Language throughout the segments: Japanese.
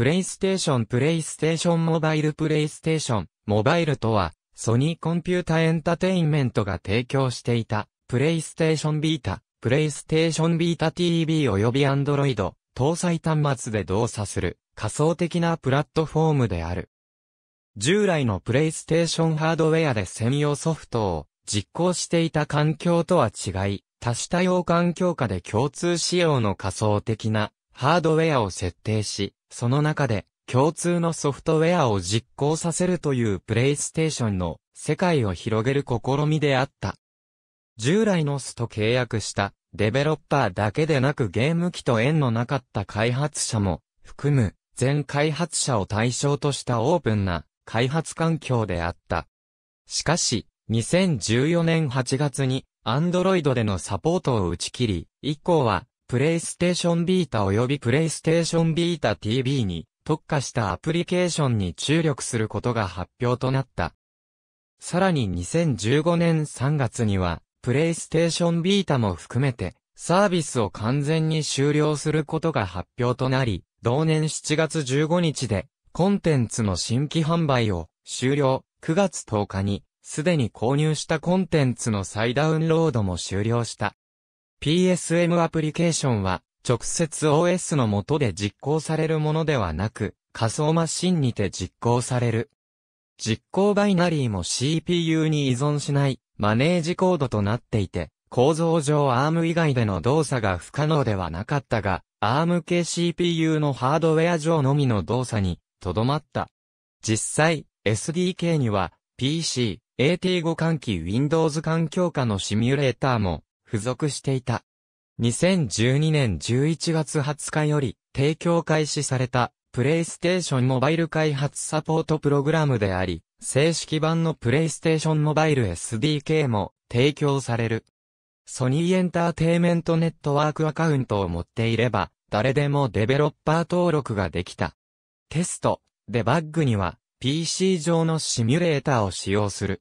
プレイステーションプレイステーションモバイルプレイステーションモバイルとは、ソニーコンピュータエンタテインメントが提供していた、プレイステーション Vita、プレイステーション Vita TV 及びアンドロイド、搭載端末で動作する仮想的なプラットフォームである。従来のプレイステーションハードウェアで専用ソフトを実行していた環境とは違い、多種多様環境下で共通仕様の仮想的なハードウェアを設定し、その中で共通のソフトウェアを実行させるというプレイステーションの世界を広げる試みであった。従来のスと契約したデベロッパーだけでなくゲーム機と縁のなかった開発者も含む全開発者を対象としたオープンな開発環境であった。しかし、2014年8月に Android でのサポートを打ち切り、以降はプレイステーションビータ及びプレイステーションビータ TV に特化したアプリケーションに注力することが発表となった。さらに2015年3月には、プレイステーションビータも含めて、サービスを完全に終了することが発表となり、同年7月15日で、コンテンツの新規販売を終了、9月10日に、すでに購入したコンテンツの再ダウンロードも終了した。PSM アプリケーションは、直接 OS の下で実行されるものではなく、仮想マシンにて実行される。実行バイナリーも CPU に依存しないマネージコードとなっていて、構造上 ARM 以外での動作が不可能ではなかったが、ARM 系 CPU のハードウェア上のみの動作にとどまった。実際、SDK には PC、AT5 換気 Windows 環境下のシミュレーターも付属していた。2012年11月20日より提供開始されたプレイステーションモバイル開発サポートプログラムであり、正式版のプレイステーションモバイル SDK も提供される。ソニーエンターテイメントネットワークアカウントを持っていれば、誰でもデベロッパー登録ができた。テスト、デバッグには PC 上のシミュレーターを使用する。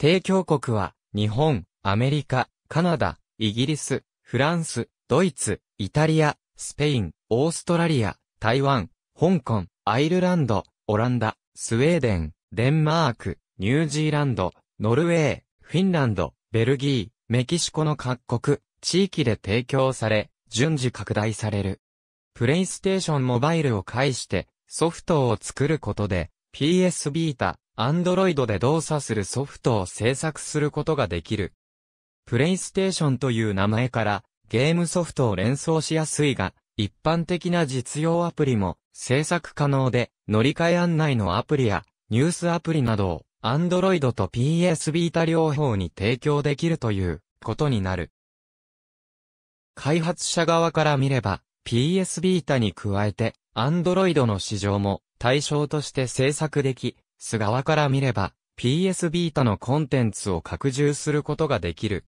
提供国は日本、アメリカ、カナダ、イギリス、フランス、ドイツ、イタリア、スペイン、オーストラリア、台湾、香港、アイルランド、オランダ、スウェーデン、デンマーク、ニュージーランド、ノルウェー、フィンランド、ベルギー、メキシコの各国、地域で提供され、順次拡大される。プレイステーションモバイルを介してソフトを作ることで PS ビータ、アンドロイドで動作するソフトを制作することができる。プレイステーションという名前からゲームソフトを連想しやすいが、一般的な実用アプリも制作可能で、乗り換え案内のアプリやニュースアプリなどを Android と PS ビータ両方に提供できるということになる。開発者側から見れば PS ビータに加えて Android の市場も対象として制作でき、ス側から見れば PS ビータのコンテンツを拡充することができる。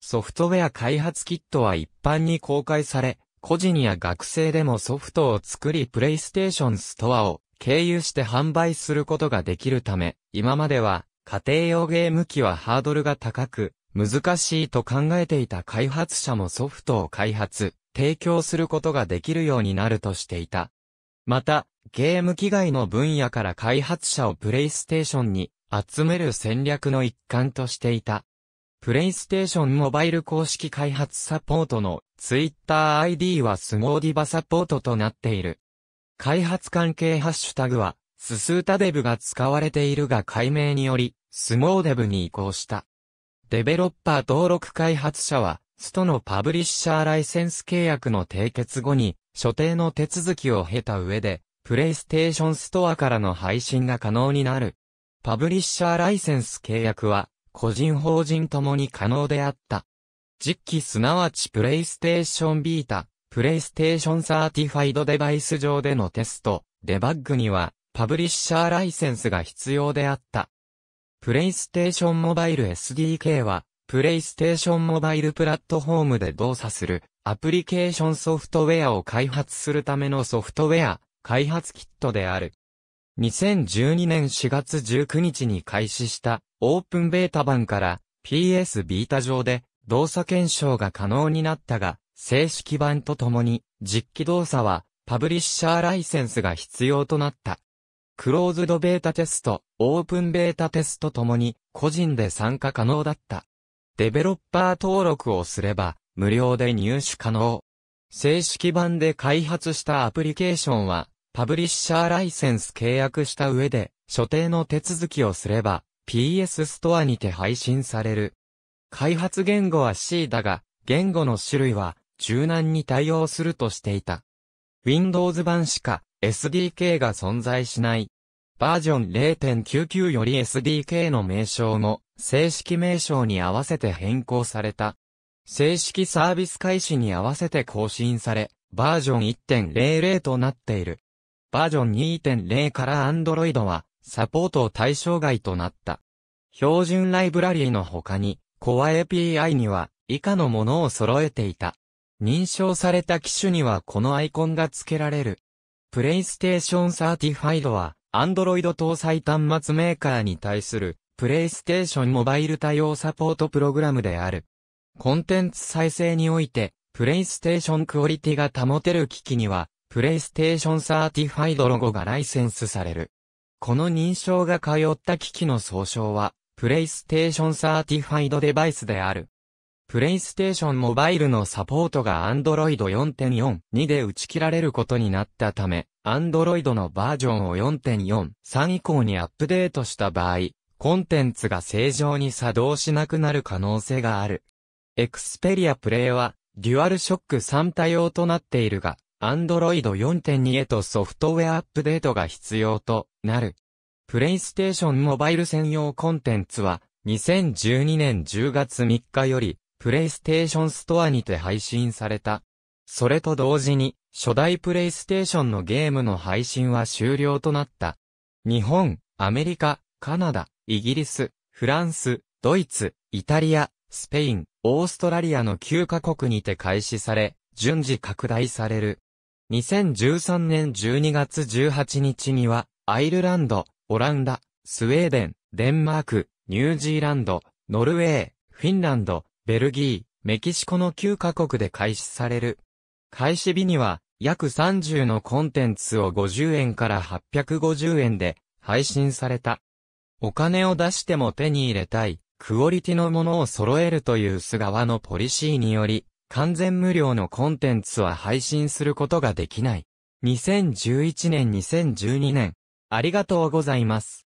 ソフトウェア開発キットは一般に公開され、個人や学生でもソフトを作りプレイステーションストアを経由して販売することができるため、今までは家庭用ゲーム機はハードルが高く、難しいと考えていた開発者もソフトを開発、提供することができるようになるとしていた。また、ゲーム機外の分野から開発者をプレイステーションに集める戦略の一環としていた。プレイステーションモバイル公式開発サポートのツイッター ID はスゴーディバサポートとなっている。開発関係ハッシュタグは、ススータデブが使われているが解明により、スモーデブに移行した。デベロッパー登録開発者は、ストのパブリッシャーライセンス契約の締結後に、所定の手続きを経た上で、プレイステーションストアからの配信が可能になる。パブリッシャーライセンス契約は、個人法人ともに可能であった。実機すなわちプレイステーション Vita、プレイステーション Certified デバイス上でのテスト、デバッグには、パブリッシャーライセンスが必要であった。プレイステーションモバイル SDK は、プレイステーションモバイルプラットフォームで動作するアプリケーションソフトウェアを開発するためのソフトウェア開発キットである。2012年4月19日に開始したオープンベータ版から PS ビータ上で動作検証が可能になったが、正式版とともに実機動作はパブリッシャーライセンスが必要となった。クローズドベータテスト、オープンベータテストともに個人で参加可能だった。デベロッパー登録をすれば無料で入手可能。正式版で開発したアプリケーションはパブリッシャーライセンス契約した上で所定の手続きをすれば PS ストアにて配信される。開発言語は C だが言語の種類は柔軟に対応するとしていた。Windows 版しか SDK が存在しない。バージョン0.99より SDK の名称も正式名称に合わせて変更された。正式サービス開始に合わせて更新され、バージョン1.00となっている。バージョン2.0から Android はサポート対象外となった。標準ライブラリーの他に、Core API には以下のものを揃えていた。認証された機種にはこのアイコンが付けられる。 PlayStation Certified は、Android 搭載端末メーカーに対する、 PlayStation Mobile 対応サポートプログラムである。コンテンツ再生において、 PlayStation クオリティが保てる機器には、 PlayStation Certified ロゴがライセンスされる。この認証が通った機器の総称は、 PlayStation Certified デバイスである。 PlayStation Mobile のサポートが Android 4.4.2で打ち切られることになったため、Android のバージョンを4.4.3以降にアップデートした場合、コンテンツが正常に作動しなくなる可能性がある。Xperia Play は、 DUALSHOCK 3対応となっているが、Android 4.2へとソフトウェアアップデートが必要となる。プレイステーションモバイル専用コンテンツは、2012年10月3日より、プレイステーションストアにて配信された。それと同時に、初代プレイステーションのゲームの配信は終了となった。日本、アメリカ、カナダ、イギリス、フランス、ドイツ、イタリア、スペイン、オーストラリアの9カ国にて開始され、順次拡大される。2013年12月18日には、アイルランド、オランダ、スウェーデン、デンマーク、ニュージーランド、ノルウェー、フィンランド、ベルギー、メキシコの9カ国で開始される。開始日には、約30のコンテンツを50円から850円で配信された。お金を出しても手に入れたい、クオリティのものを揃えるという菅側のポリシーにより、完全無料のコンテンツは配信することができない。2011年2012年。ありがとうございます。